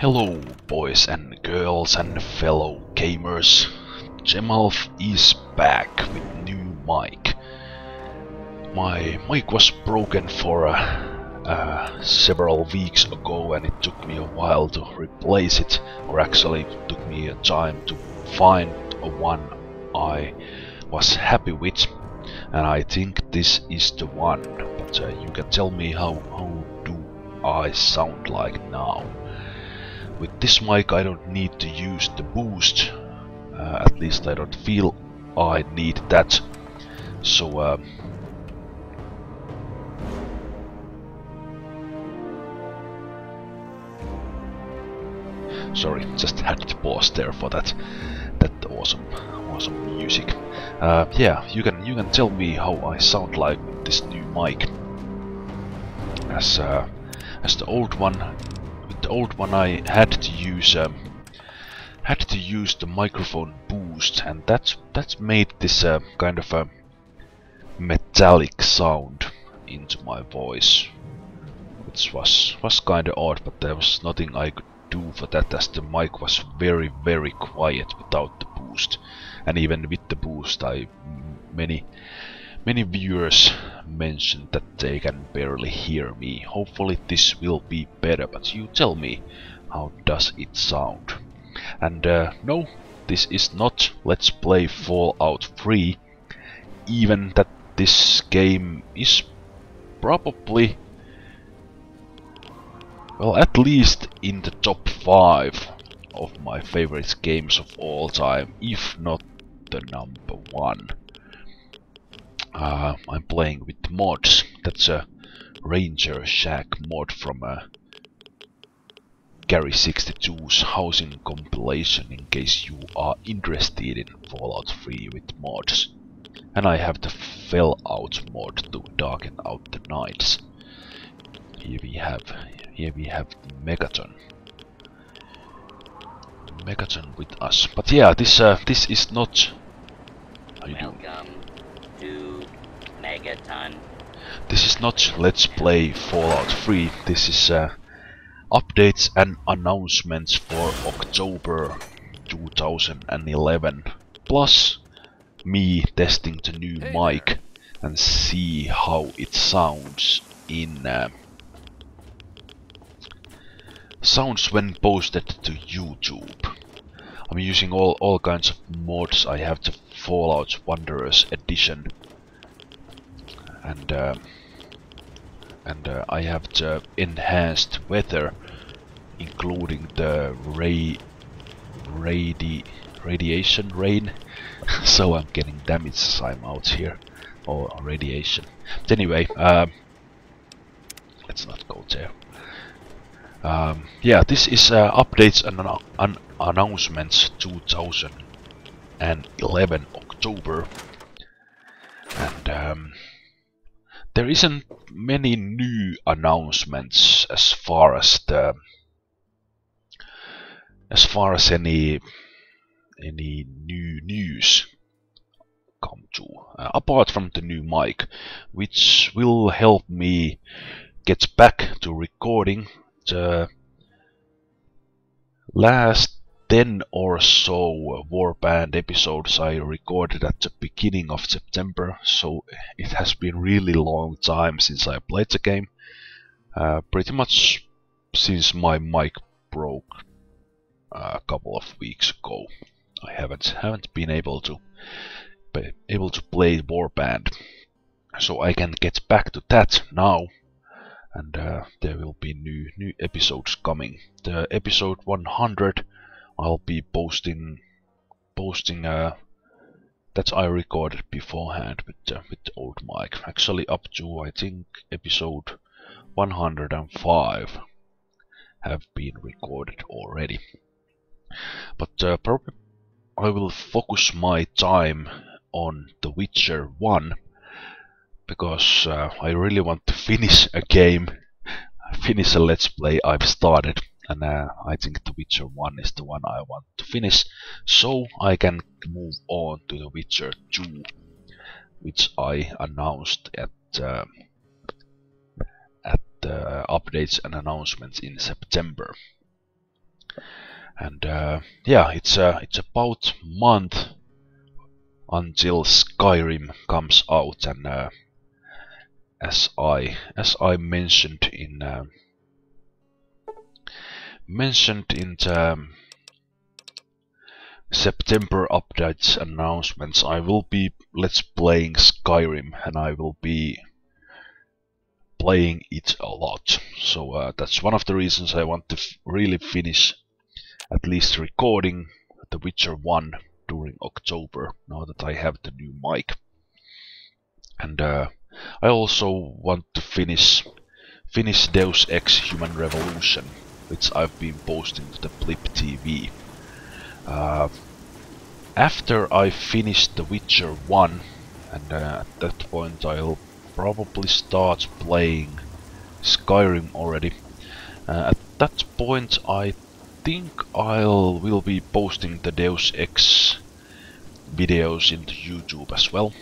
Hello, boys and girls and fellow gamers. Zemalf is back with new mic. My mic was broken for uh, uh, several weeks ago and it took me a while to replace it, or actually it took me a time to find a one I was happy with, and I think this is the one. But uh, you can tell me how how do I sound like now. With this mic I don't need to use the boost, uh, at least I don't feel I need that. So uh, sorry, just had to pause there for that that awesome awesome music. Uh, yeah, you can you can tell me how I sound like with this new mic. As uh, as the old one, old one I had to use um, had to use the microphone boost, and that's that made this uh, kind of a metallic sound into my voice, which was was kind of odd. But there was nothing I could do for that, as the mic was very very quiet without the boost, and even with the boost, I many many viewers mentioned that they can barely hear me. Hopefully this will be better, but you tell me how does it sound? And uh, no, this is not Let's Play Fallout 3, even that this game is probably well at least in the top 5 of my favorite games of all time, if not the number one. Uh, I'm playing with mods. That's a Ranger Shack mod from uh, Gary 62's housing compilation in case you are interested in Fallout 3 with mods. And I have the Fellout mod to darken out the nights. Here we have here we have Megaton. Megaton with us. But yeah, this uh, this is not how you Welcome to This is not Let's Play Fallout 3, this is uh, updates and announcements for October 2011. Plus me testing the new mic and see how it sounds in uh, sounds when posted to YouTube. I'm using all, all kinds of mods. I have the Fallout Wanderers edition and uh, and uh, I have the enhanced weather including the ray radi radiation rain. So I'm getting damage as I'm out here or radiation. But anyway um, let's not go there. Um, yeah this is uh, updates and an announcements 2011 October. And um, there isn't many new announcements as far as the as far as any any new news come to uh, apart from the new mic which will help me get back to recording the last 10 or so Warband episodes I recorded at the beginning of September, so it has been really long time since I played the game. Uh, pretty much since my mic broke a couple of weeks ago. I haven't haven't been able to be able to play Warband, so I can get back to that now. And uh, there will be new new episodes coming. The episode 100 I'll be posting posting uh, that I recorded beforehand with the, with the old mic. Actually up to I think episode 105 have been recorded already. But uh, probably I will focus my time on The Witcher 1 because uh, I really want to finish a game, finish a let's play I've started and uh, I think The Witcher 1 is the one I want to finish. So I can move on to The Witcher 2 which I announced at uh, at uh, updates and announcements in September. And uh, yeah, it's uh, it's about month until Skyrim comes out, and uh, as I as I mentioned in uh, mentioned in the um, September updates announcements, I will be let's playing Skyrim, and I will be playing it a lot. So uh, that's one of the reasons I want to really finish at least recording The Witcher 1 during October, now that I have the new mic. And uh, I also want to finish finish Deus Ex Human Revolution, which I've been posting to the Blip TV. Uh, after I finish The Witcher 1, and uh, at that point I'll probably start playing Skyrim already. Uh, at that point I think I'll will be posting the Deus Ex videos into YouTube as well.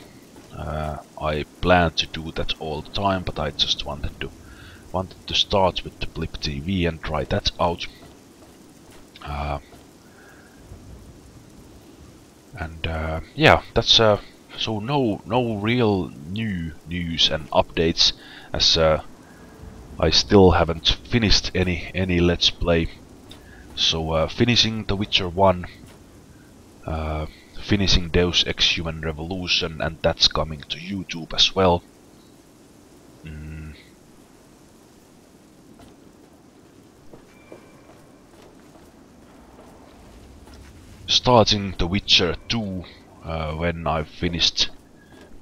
Uh, I plan to do that all the time, but I just wanted to wanted to start with the Blip TV and try that out. Uh, and uh, yeah, that's uh, so no no real new news and updates as uh, I still haven't finished any any Let's Play. So uh, finishing The Witcher 1, uh, finishing Deus Ex Human Revolution, and that's coming to YouTube as well. Starting The Witcher 2 uh, when I've finished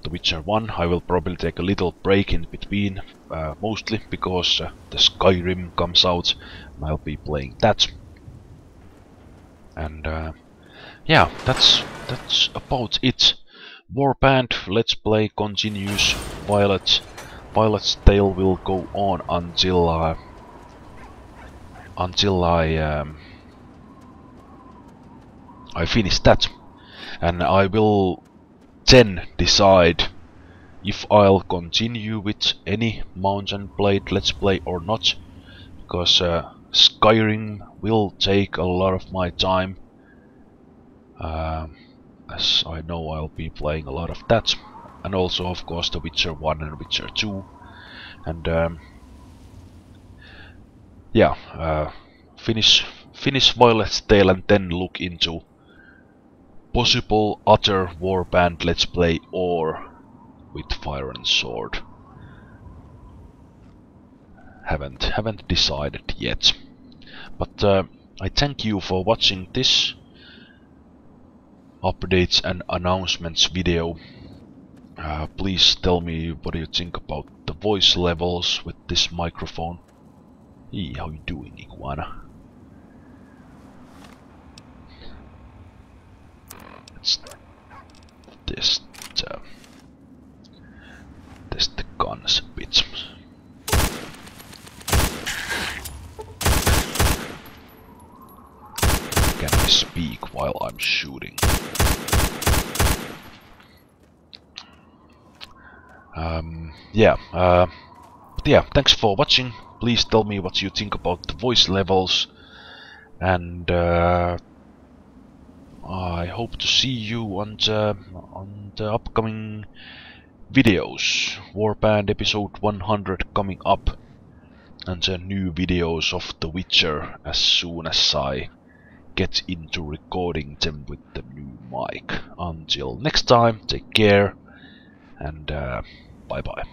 The Witcher 1 I will probably take a little break in between uh, mostly because uh, the Skyrim comes out and I'll be playing that. And uh, yeah that's that's about it. Warband Let's Play continues. Violet Violet's Tale will go on until uh, until I um, I finish that. And I will then decide if I'll continue with any Mountain & Blade Let's Play or not. Because uh, Skyrim will take a lot of my time. Uh, as I know I'll be playing a lot of that. And also of course The Witcher 1 and Witcher 2 and um, yeah uh, finish finish Violet's Tale and then look into possible other warband let's play or with fire and sword. Haven't haven't decided yet. But uh, I thank you for watching this updates and announcements video. Uh, please tell me what you think about the voice levels with this microphone. Hey, how you doing, Iguana? Let's test, uh, test the guns a bit. Can I speak while I'm shooting? Um, yeah, uh, but yeah, thanks for watching. Please tell me what you think about the voice levels. And uh, I hope to see you on the, on the upcoming videos. Warband episode 100 coming up. And the new videos of The Witcher as soon as I get into recording them with the new mic. Until next time, take care and uh, bye bye.